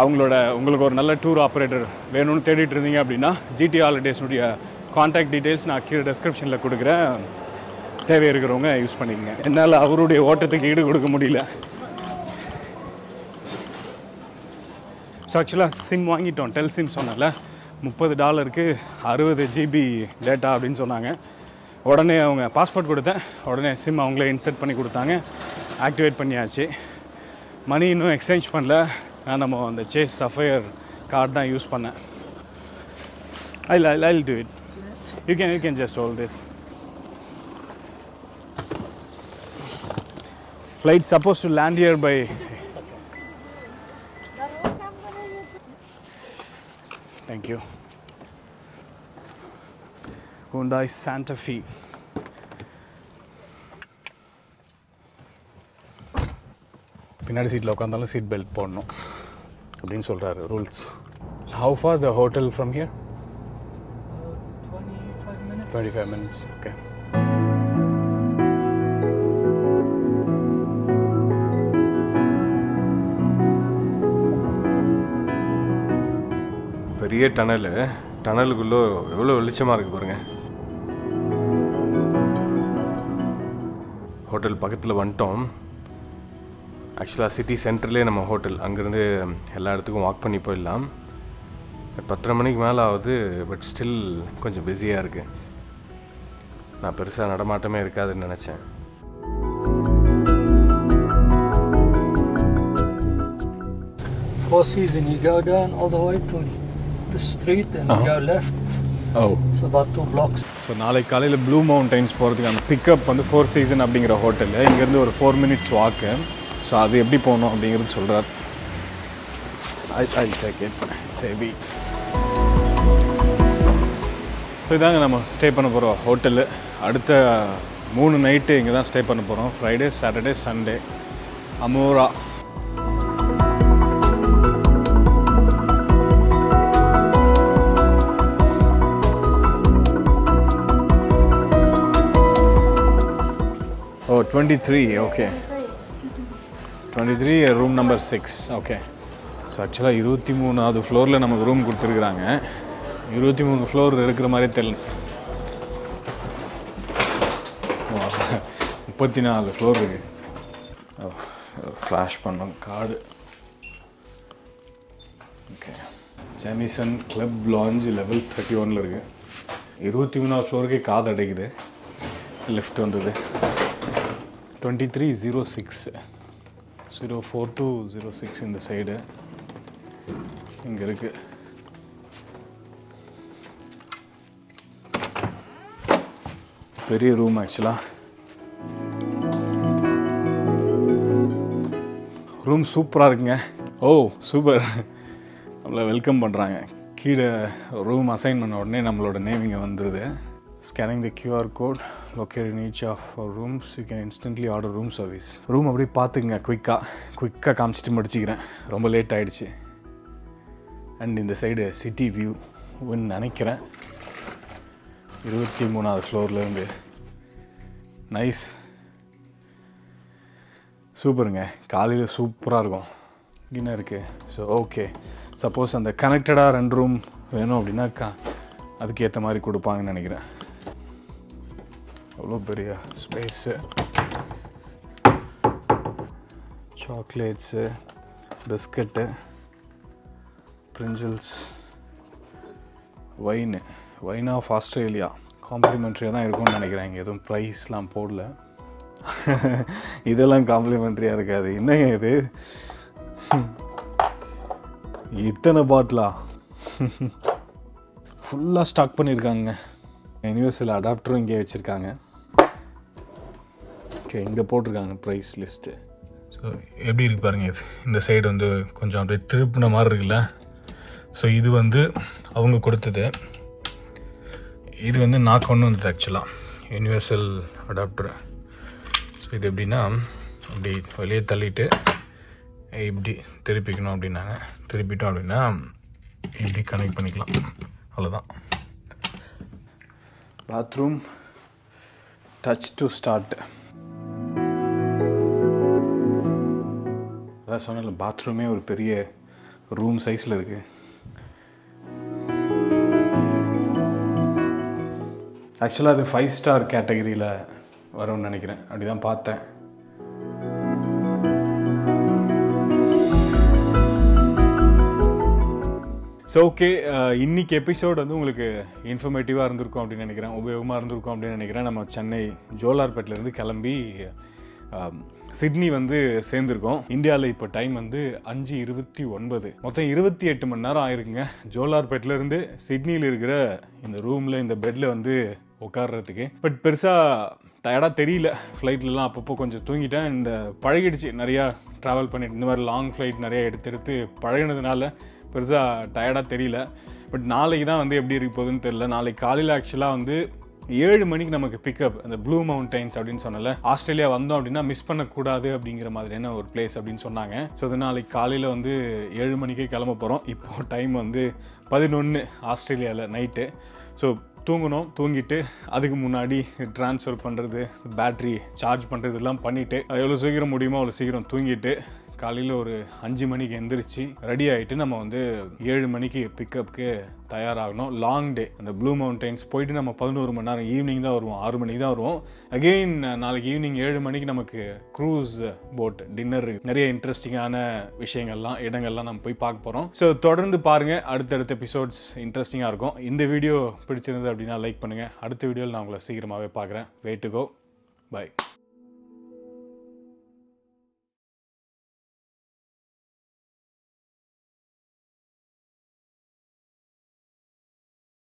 அவங்களோட உங்களுக்கு ஒரு நல்ல டூர் ஆப்ரேட்டர் வேணும்னு தேடிட்டு இருந்தீங்க அப்படின்னா ஜிடி ஹாலிடேஸ்னுடைய காண்டாக்ட் டீட்டெயில்ஸ் நான் கீழே டெஸ்கிரிப்ஷனில் கொடுக்குறேன். தேவை இருக்கிறவங்க யூஸ் பண்ணிக்கங்க. என்னால் அவருடைய ஓட்டத்துக்கு ஈடு கொடுக்க முடியல. ஸோ ஆக்சுவலாக சிம் வாங்கிட்டோம். டெல் சிம் சொன்னல முப்பது டாலருக்கு அறுபது ஜிபி டேட்டா அப்படின்னு சொன்னாங்க. உடனே அவங்க பாஸ்போர்ட் கொடுத்தேன். உடனே சிம் அவங்களே இன்செர்ட் பண்ணி கொடுத்தாங்க. ஆக்டிவேட் பண்ணியாச்சு. மணி இன்னும் எக்ஸ்சேஞ்ச் பண்ணல. நான் நம்ம அந்த சேஸ் சஃபயர் கார்டு தான் யூஸ் பண்ணேன். I I do it you can you can just all this flight suppose to land here bye thank you. Hyundai Santa Fe. பின்னாடி சீட்டில் உட்காந்தாலும் சீட் பெல்ட் போடணும் அப்படின்னு சொல்கிறாரு rules how far the hotel from here twenty five minutes okay பெரிய tunnel. டனலுக்குள்ளே எவ்வளோ வெளிச்சமாக இருக்குது பாருங்கள் ஹோட்டல் பக்கத்தில் வந்துட்டோம். ஆக்சுவலாக சிட்டி சென்டர்லேயே நம்ம ஹோட்டல். அங்கேருந்து எல்லா இடத்துக்கும் வாக் பண்ணி போயிடலாம். பத்தரை மணிக்கு மேலே ஆகுது பட் ஸ்டில் கொஞ்சம் பிஸியாக இருக்குது நான் பெருசாக நடமாட்டமே இருக்காதுன்னு நினச்சேன். Four season, you go down all the way to the street and you go left. Oh It's about two blocks. So நாளைக்கு காலையில் ப்ளூ மவுண்டைன்ஸ் போகிறதுக்கு அந்த பிக்கப் வந்து ஃபோர் சீசன் அப்படிங்கிற ஹோட்டலில் இங்கேருந்து ஒரு ஃபோர் மினிட்ஸ் வாக்கு ஸோ அது எப்படி போகணும் அப்படிங்கிறது சொல்கிறார் I I take it savvy so இதாங்க நம்ம ஸ்டே பண்ண போகிறோம் ஹோட்டலு அடுத்த மூணு நைட்டு இங்கே தான் ஸ்டே பண்ண போகிறோம் Friday Saturday Sunday Amora. Oh twenty three okay twenty three room number six okay so ஆக்சுவலாக இருபத்தி மூணாவது ஃப்ளோரில் நமக்கு ரூம் கொடுத்துருக்குறாங்க. இருபத்தி மூணு ஃப்ளோர் இருக்கிற மாதிரி தெரியல. முப்பத்தி நாலு ஃப்ளோர் இருக்கு. ஃப்ளாஷ் பண்ணோம் card okay Jamison club lounge level thirty ஒனில் இருக்குது இருபத்தி மூணாவது ஃப்ளோருக்கே காது அடைக்குது. லிஃப்ட் வந்தது. Twenty three zero six zero four two zero six இந்த சைடு இங்கே இருக்குது பெரிய ரூம் ஆக்சுவலாக ரூம் சூப்பராக இருக்குங்க. ஓ சூப்பர் நம்மளை வெல்கம் பண்ணுறாங்க கீழே ரூம் அசைன் பண்ண உடனே நம்மளோட நேம் இங்கே வந்துடுது scanning the QR code locate in each of rooms you can instantly order room service room அப்படியே பார்த்துக்குங்க குயிக்காக குயிக்காக காமிச்சிட்டு முடிச்சுக்கிறேன். ரொம்ப லேட் ஆகிடுச்சு அண்ட் இந்த சைடு சிட்டி வியூன்னு நினைக்கிறேன். இருபத்தி மூணாவது ஃப்ளோர்லேருந்து நைஸ் சூப்பருங்க. காலையில் சூப்பராக இருக்கும். என்ன இருக்குது ஸோ ஓகே சப்போஸ் அந்த கனெக்டடாக ரெண்டு ரூம் வேணும் அப்படின்னாக்கா அதுக்கு ஏற்ற மாதிரி கொடுப்பாங்கன்னு நினைக்கிறேன். அவ்வளோ பெரிய space chocolates biscuit Pringles wine wine of Australia காம்ப்ளிமெண்ட்ரியாக தான் இருக்கும்னு நினைக்கிறேன். இங்கே எதுவும் ப்ரைஸ்லாம் போடல. இதெல்லாம் காம்ப்ளிமெண்ட்ரியாக இருக்காது. என்னங்க இது? இத்தனை பாட்டிலா ஃபுல்லாக ஸ்டாக் பண்ணியிருக்காங்க. யூனிவர்சல் அடாப்டரும் இங்கே வச்சுருக்காங்க. ஓகே இங்கே போட்டிருக்காங்க ப்ரைஸ் லிஸ்ட்டு ஸோ எப்படி இருக்கு பாருங்க இது இந்த சைடு வந்து கொஞ்சம் அப்படியே திருப்பின மாதிரி இருக்குல்ல? ஸோ இது வந்து அவங்க கொடுத்தது. இது வந்து நான் கொண்டு வந்தது ஆக்சுவலாக யூனிவர்சல் அடாப்டர் ஸோ இது எப்படின்னா அப்படி வெளியே தள்ளிட்டு இப்படி திருப்பிக்கணும் அப்படின்னாங்க. திருப்பிட்டோம் அப்படின்னா இப்படி கனெக்ட் பண்ணிக்கலாம். அவ்வளோதான் பாத்ரூம் டச் டு ஸ்டார்ட் அதான் சொன்னல பாத்ரூமே ஒரு பெரிய ரூம் சைஸில் இருக்குது ஆக்சுவலாக அது ஃபைவ் ஸ்டார் கேட்டகரியில் வரும்னு நினைக்கிறேன். அப்படி தான் பார்த்தேன் ஸோ ஓகே இன்னைக்கு எபிசோட் வந்து உங்களுக்கு இன்ஃபர்மேட்டிவாக இருந்திருக்கும் அப்படின்னு நினைக்கிறேன். உபயோகமாக இருந்திருக்கும் அப்படின்னு நினைக்கிறேன். நம்ம சென்னை ஜோலார்பேட்டிலேருந்து கிளம்பி சிட்னி வந்து சேர்ந்துருக்கோம். இந்தியாவில் இப்போ டைம் வந்து அஞ்சு இருபத்தி ஒன்பது. மொத்தம் இருபத்தி எட்டு மணி நேரம் ஆயிருக்குங்க. ஜோலார்பேட்டிலேருந்து சிட்னியில் இருக்கிற இந்த ரூமில் இந்த பெட்டில் வந்து உட்காடுறதுக்கு பட் பெருசாக டயர்டாக தெரியல. ஃப்ளைட்லலாம் அப்பப்போ கொஞ்சம் தூங்கிட்டேன். இந்த பழகிடுச்சு. நிறையா ட்ராவல் பண்ணிட்டு இந்த மாதிரி லாங் ஃப்ளைட் நிறையா எடுத்து எடுத்து பழகினதுனால பெருசாக டயர்டாக தெரியல. பட் நாளைக்கு தான் வந்து எப்படி இருக்க போகுதுன்னு தெரியல. நாளைக்கு காலையில் ஆக்சுவலாக வந்து ஏழு மணிக்கு நமக்கு பிக்கப் அந்த ப்ளூ மவுண்டைன்ஸ் அப்படின்னு சொன்னல ஆஸ்திரேலியா வந்தோம் அப்படின்னா மிஸ் பண்ணக்கூடாது அப்படிங்கிற மாதிரியான ஒரு பிளேஸ் அப்படின்னு சொன்னாங்க. ஸோ அது நாளைக்கு காலையில் வந்து ஏழு மணிக்கே கிளம்ப போகிறோம் இப்போ டைம் வந்து பதினொன்று ஆஸ்திரேலியாவில் நைட்டு ஸோ தூங்கணும் தூங்கிட்டு அதுக்கு முன்னாடி ட்ரான்ஸ்ஃபர் பண்ணுறது பேட்ரி சார்ஜ் பண்ணுறது எல்லாம் பண்ணிவிட்டு எவ்வளோ சீக்கிரம் முடியுமோ அவ்வளோ சீக்கிரம் தூங்கிட்டு காலையில் ஒரு அஞ்சு மணிக்கு எந்திரிச்சு ரெடி ஆகிட்டு நம்ம வந்து ஏழு மணிக்கு பிக்கப்புக்கு தயாராகணும். லாங் டே அந்த ப்ளூ மவுண்டைன்ஸ் போயிட்டு நம்ம பதினோரு மணி நேரம் ஈவினிங் தான் வருவோம். ஆறு மணிக்கு தான் வருவோம். அகெயின் நாளைக்கு ஈவினிங் ஏழு மணிக்கு நமக்கு க்ரூஸ் போட் டின்னர் நிறைய இன்ட்ரெஸ்டிங்கான விஷயங்கள்லாம் இடங்கள்லாம் நம்ம போய் பார்க்க போகிறோம் ஸோ தொடர்ந்து பாருங்கள் அடுத்தடுத்த எபிசோட்ஸ் இன்ட்ரெஸ்டிங்காக இருக்கும். இந்த வீடியோ பிடிச்சிருந்தது அப்படின்னா லைக் பண்ணுங்கள் அடுத்த வீடியோவில் நான் உங்களை சீக்கிரமாகவே பார்க்குறேன். Wait to go by